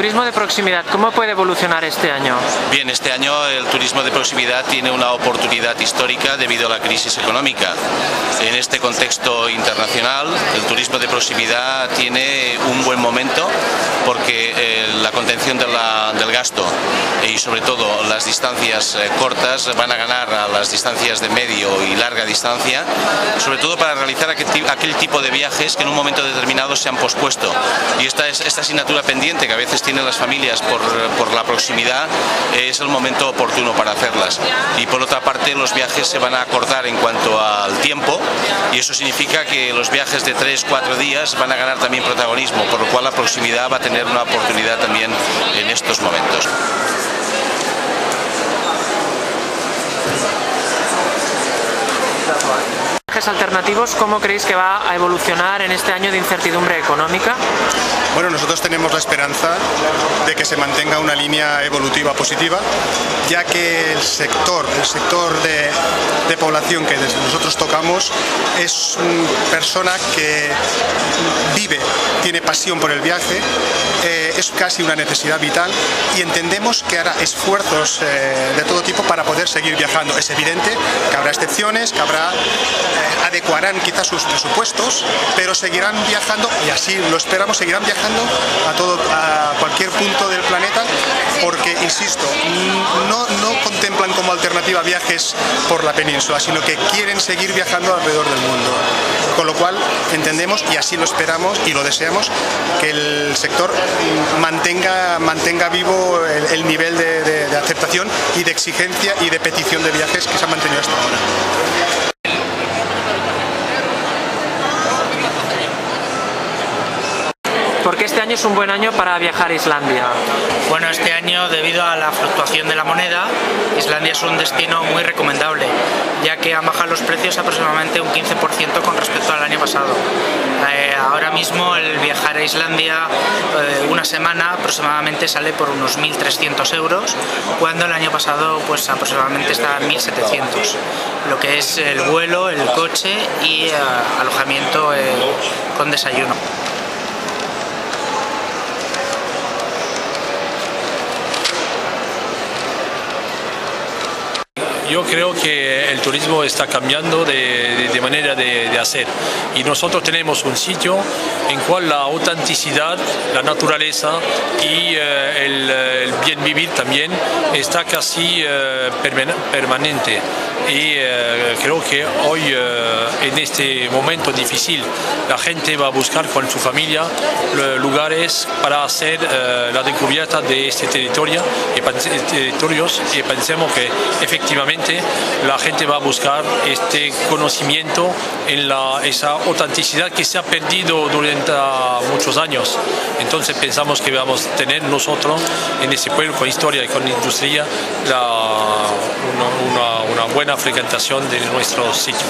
turismo de proximidad, ¿cómo puede evolucionar este año? Bien, este año el turismo de proximidad tiene una oportunidad histórica debido a la crisis económica. En este contexto internacional, el turismo de proximidad tiene un buen momento porque eh, la contención del gasto y sobre todo las distancias eh, cortas van a ganar a las distancias de medio y larga distancia, sobre todo para realizar aquel, aquel tipo de viajes que en un momento determinado se han pospuesto. Y esta, es, esta asignatura pendiente que a veces tienen las familias por, por la proximidad es el momento oportuno para hacerlas. Y por otra parte los viajes se van a acortar en cuanto al tiempo y eso significa que los viajes de 3-4 días van a ganar también protagonismo, por lo cual la proximidad va a tener una oportunidad también en estos momentos. Alternativos, ¿cómo creéis que va a evolucionar en este año de incertidumbre económica? Bueno, nosotros tenemos la esperanza de que se mantenga una línea evolutiva positiva, ya que el sector, el sector de, de población que nosotros tocamos es una persona que vive, tiene pasión por el viaje, eh, es casi una necesidad vital y entendemos que hará esfuerzos eh, de todo tipo para poder seguir viajando. Es evidente que habrá excepciones, que habrá eh, adecuarán quizás sus presupuestos, pero seguirán viajando y así lo esperamos, seguirán viajando a todo a cualquier punto del planeta porque insisto, no, como alternativa viajes por la península, sino que quieren seguir viajando alrededor del mundo. Con lo cual entendemos y así lo esperamos y lo deseamos que el sector mantenga, mantenga vivo el, nivel de, de aceptación y de exigencia y de petición de viajes que se ha mantenido hasta ahora. Porque este año es un buen año para viajar a Islandia. Bueno, este año debido a la fluctuación de la moneda, Islandia es un destino muy recomendable, ya que han bajado los precios aproximadamente un 15% con respecto al año pasado. Eh, ahora mismo el viajar a Islandia eh, una semana aproximadamente sale por unos 1.300 euros, cuando el año pasado pues aproximadamente está en 1.700, lo que es el vuelo, el coche y eh, alojamiento con desayuno. Yo creo que el turismo está cambiando de, manera de, hacer. Y nosotros tenemos un sitio en cual la autenticidad, la naturaleza y eh, el, bien vivir también está casi eh, permanente. Y eh, creo que hoy en este momento difícil la gente va a buscar con su familia lugares para hacer la descubierta de este territorio y territorios y pensemos que efectivamente la gente va a buscar este conocimiento en la, esa autenticidad que se ha perdido durante muchos años. Entonces pensamos que vamos a tener nosotros en ese pueblo con historia y con industria una, una buena frecuentación de nuestro sitio.